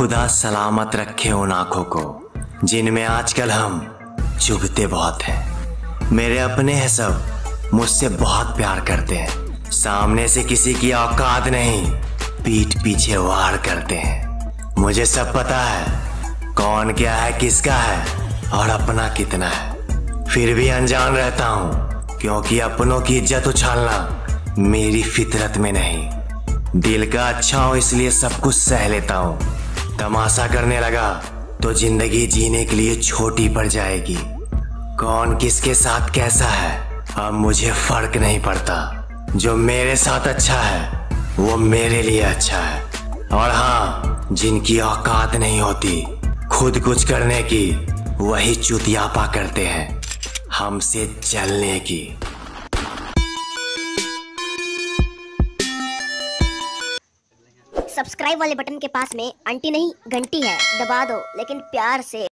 खुदा सलामत रखे उन आँखों को, जिनमें आजकल हम चुभते बहुत हैं। मेरे अपने हैं सब मुझसे बहुत प्यार करते हैं। सामने से किसी की औकात नहीं, पीठ पीछे वार करते हैं। मुझे सब पता है, कौन क्या है, किसका है, और अपना कितना है। फिर भी अनजान रहता हूँ, क्योंकि अपनों की इज़्ज़त उछालना मेरी फितरत में नहीं। दिल का अच्छा हो इसलिए सब कुछ सह लेता हूँ। तमाशा करने लगा तो ज़िंदगी जीने के लिए छोटी पड़ जाएगी। कौन किसके साथ कैसा है, अब मुझे फ़र्क नहीं पड़ता। जो मेरे साथ अच्छा है, वो मेरे लिए अच्छा है। और हाँ जिनकी औकात नहीं होती खुद कुछ करने की, वही चुतियापा करते हैं, हमसे चलने की। सब्सक्राइब वाले बटन के पास में आंटी नहीं, घंटी है, दबा दो, लेकिन प्यार से।